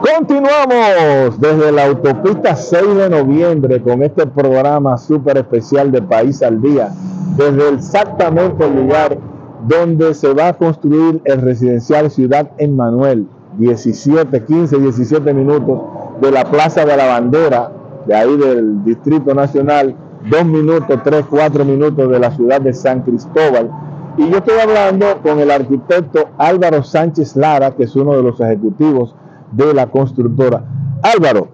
Continuamos desde la autopista 6 de noviembre con este programa súper especial de País al Día, desde exactamente el lugar donde se va a construir el residencial Ciudad Emmanuel, 17, 15, 17 minutos de la Plaza de la Bandera, de ahí del Distrito Nacional, 2 minutos, 3, 4 minutos de la ciudad de San Cristóbal. Y yo estoy hablando con el arquitecto Álvaro Sánchez Lara, que es uno de los ejecutivos de la constructora. Álvaro,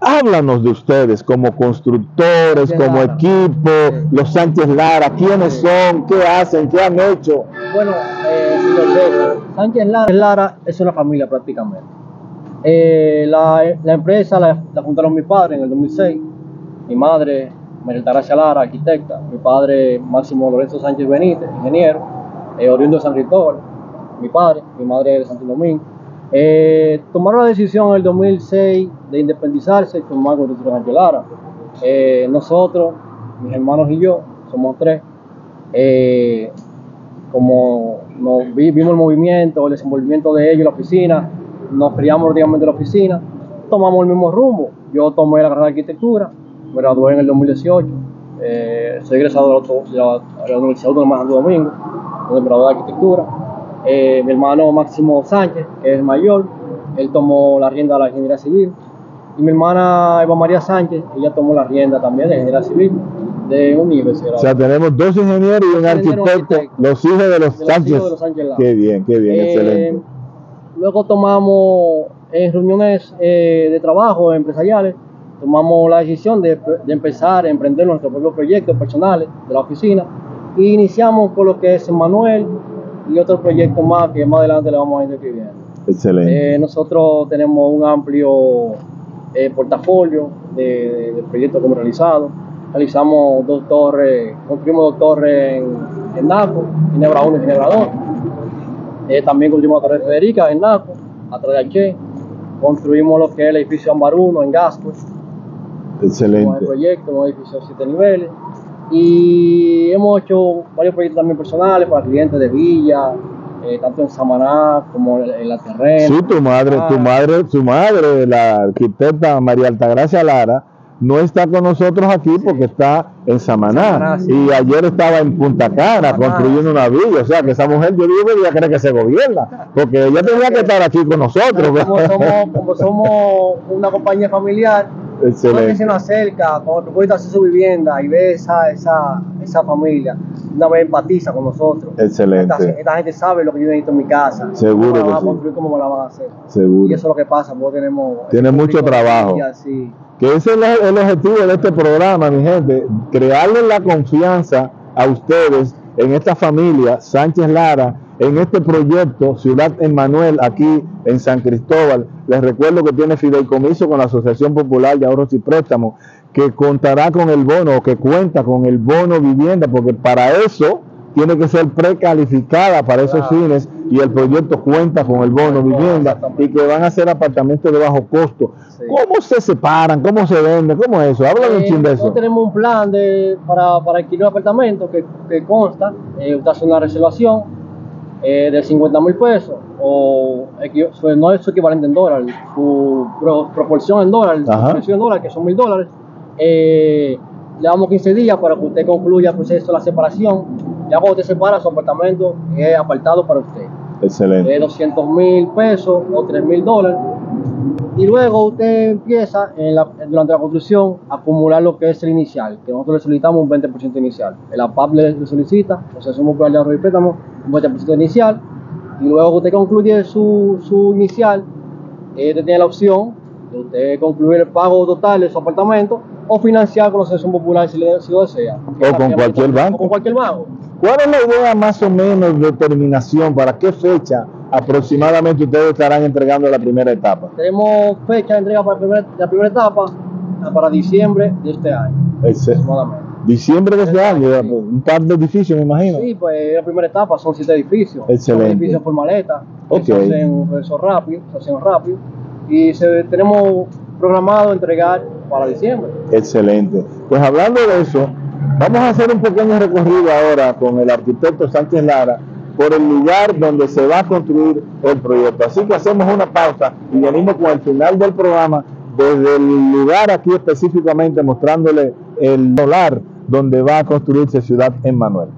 háblanos de ustedes como constructores, como equipo, los Sánchez Lara, quiénes son, qué hacen, qué han hecho. Bueno, eh, Sánchez Lara, Lara es una familia prácticamente. Eh, la, la, empresa la, la, fundaron mi padre en el 2006, mi madre María Lara, arquitecta, mi padre Máximo Lorenzo Sánchez Benítez, ingeniero, eh, oriundo de San Cristóbal, mi padre, mi madre de Santo Domingo eh, tomaron la decisión en el 2006 de independizarse con Marco de Angelara. Eh, nosotros, mis hermanos y yo, somos tres, eh, como vimos el movimiento, el desenvolvimiento de ellos la oficina, nos criamos prácticamente en la oficina, tomamos el mismo rumbo. Yo tomé la carrera de arquitectura, me gradué en el 2018, eh, soy egresado de la, de la Universidad Autónoma de Santo Domingo, donde me gradué de arquitectura eh, mi hermano Máximo Sánchez, que es mayor, él tomó la rienda de la ingeniería civil. Y mi hermana Eva María Sánchez, ella tomó la rienda también de ingeniería civil de universidad. O sea, tenemos dos ingenieros y un arquitecto, los hijos de los, Sánchez. qué bien, qué bien, eh, excelente. Luego tomamos en reuniones eh, de trabajo empresariales, tomamos la decisión de, de, empezar a emprender nuestros propios proyectos personales de la oficina y iniciamos con lo que es Manuel, y otros proyectos más que más adelante le vamos a ir describiendo. Excelente. Eh, nosotros tenemos un amplio eh, portafolio de, de, proyectos como realizados. Realizamos dos torres, construimos dos torres en, en Naco, Ginebra 1 y Ginebra 2. Eh, también construimos la torre Federica en Naco, atrás de Alche. Construimos lo que es el edificio Ambar 1 en Gasco. Excelente. Un proyecto, un edificio de siete niveles y hemos hecho varios proyectos también personales para clientes de Villa, eh, tanto en Samaná como en, la terrena. Sí, tu madre, tu ah. madre, tu madre, la arquitecta María Altagracia Lara, no está con nosotros aquí porque está en Samaná. Y ayer estaba en Punta Cana construyendo una villa. O sea, que esa mujer, yo digo ella cree que se gobierna. Porque ella tendría que estar aquí con nosotros. Como somos, como somos una compañía familiar, Excelente. se nos acerca, cuando tú puedes hacer su vivienda y ve esa, esa, esa familia, una vez empatiza con nosotros. Excelente. Esta, gente sabe lo que yo necesito en mi casa. Seguro. Cómo la van a construir, cómo me la van a hacer. Seguro. Y eso es lo que pasa, porque tenemos. Tiene mucho trabajo. sí. Que ese es el objetivo de este programa, mi gente, crearle la confianza a ustedes en esta familia, Sánchez Lara, en este proyecto Ciudad Emmanuel aquí en San Cristóbal. Les recuerdo que tiene fideicomiso con la Asociación Popular de Ahorros y Préstamos, que contará con el bono o que cuenta con el bono vivienda, porque para eso tiene que ser precalificada para esos fines y el proyecto cuenta con el bono vivienda y que van a ser apartamentos de bajo costo. ¿Cómo se separan? ¿Cómo se venden? ¿Cómo es eso? Háblame un chingo de eso. Nosotros tenemos un plan de, para, para adquirir un apartamento que, que consta, eh, usted hace una reservación eh, de 50 mil pesos, o no es su equivalente en dólar, su proporción en dólar, su en dólar, que son mil dólares. Eh, le damos 15 días para que usted concluya el proceso de la separación. Ya cuando usted separa su apartamento, es apartado para usted. Excelente. De 200 mil pesos o 3 mil dólares. Y luego usted empieza durante la construcción a acumular lo que es el inicial, que nosotros le solicitamos un 20% inicial. El APAP le, solicita, o sea, somos de ahorro y préstamo, un 20% inicial. Y luego usted concluye su, su inicial, usted tiene la opción de usted concluir el pago total de su apartamento o financiar con la Asociación Popular si, si lo desea. O con cualquier banco. O con cualquier banco. ¿Cuál es la idea más o menos de terminación? ¿Para qué fecha aproximadamente ustedes estarán entregando la primera etapa? Tenemos fecha de entrega para la primera, etapa para diciembre de este año. Diciembre de este año, un par de edificios me imagino. Sí, pues la primera etapa son siete edificios. Excelente. Son edificios por maleta. Okay. Se hacen un proceso rápido, se hacen rápido. Y se, tenemos programado entregar para diciembre. Excelente. Pues hablando de eso, vamos a hacer un pequeño recorrido ahora con el arquitecto Sánchez Lara por el lugar donde se va a construir el proyecto. Así que hacemos una pausa y venimos con el final del programa desde el lugar aquí específicamente mostrándole el solar donde va a construirse Ciudad Emmanuel.